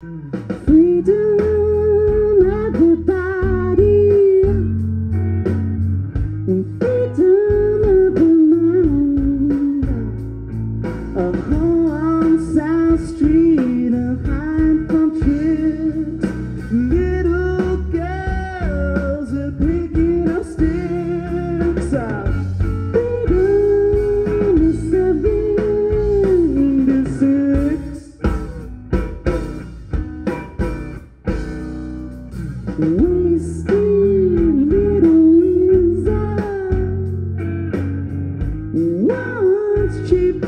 Freedom, of the mind. Cheap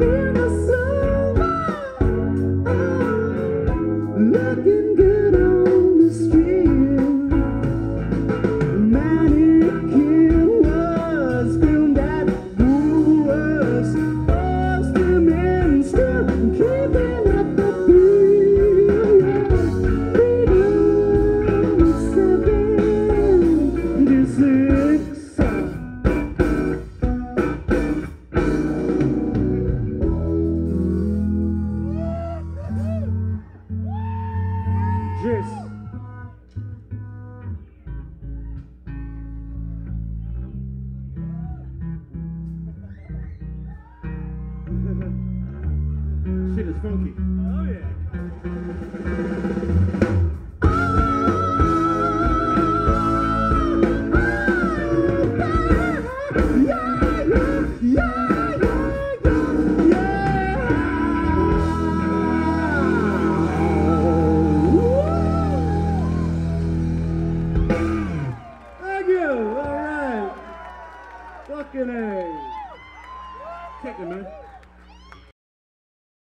obsession. dress. Shit is funky. Oh yeah. Fucking A. Kick him, man.